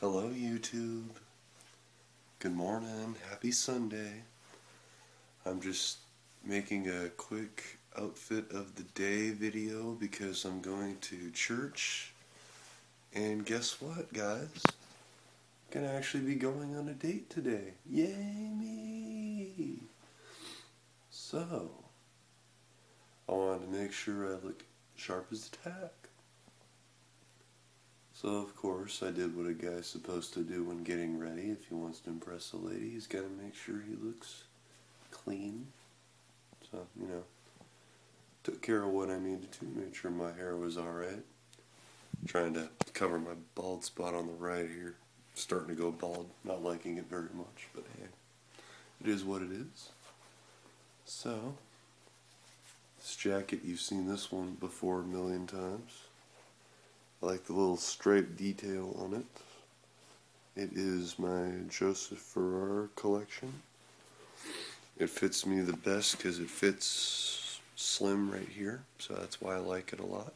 Hello, YouTube. Good morning. Happy Sunday. I'm just making a quick outfit of the day video because I'm going to church. And guess what, guys? I'm gonna actually be going on a date today. Yay, me! So, I wanted to make sure I look sharp as a tack. So of course I did what a guy's supposed to do when getting ready. If he wants to impress a lady, he's got to make sure he looks clean. So, you know, took care of what I needed to, made sure my hair was alright. Trying to cover my bald spot on the right here. Starting to go bald, not liking it very much, but hey, it is what it is. So, this jacket, you've seen this one before a million times. I like the little stripe detail on it. It is my Joseph Farrar collection. It fits me the best because it fits slim right here, so that's why I like it a lot.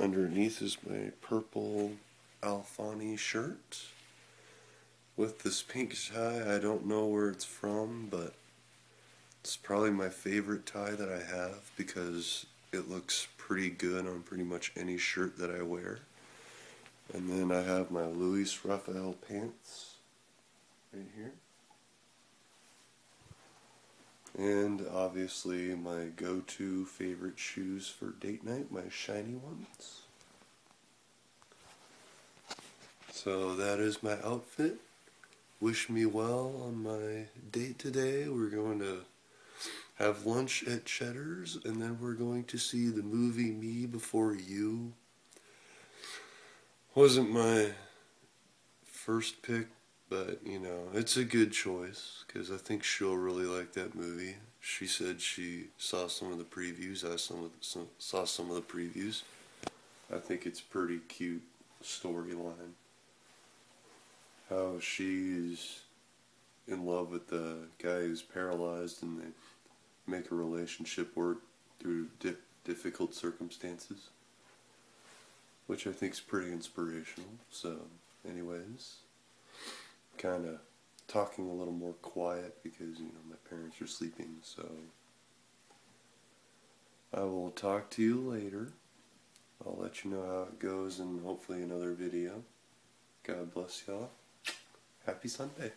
Underneath is my purple Alfani shirt with this pink tie. I don't know where it's from, but it's probably my favorite tie that I have because it looks pretty good on pretty much any shirt that I wear. And then I have my Louis Raphael pants right here. And obviously my go-to favorite shoes for date night, my shiny ones. So that is my outfit. Wish me well on my date today. We're going to have lunch at Cheddar's, and then we're going to see the movie Me Before You. Wasn't my first pick, but you know, it's a good choice because I think she'll really like that movie. She said she saw some of the previews. I some of the, some, saw some of the previews. I think it's pretty cute storyline. How she's in love with the guy who's paralyzed and they make a relationship work through di difficult circumstances, which I think is pretty inspirational. So, anyways, kind of talking a little more quiet because you know my parents are sleeping. So, I will talk to you later. I'll let you know how it goes in hopefully another video. God bless y'all. Happy Sunday.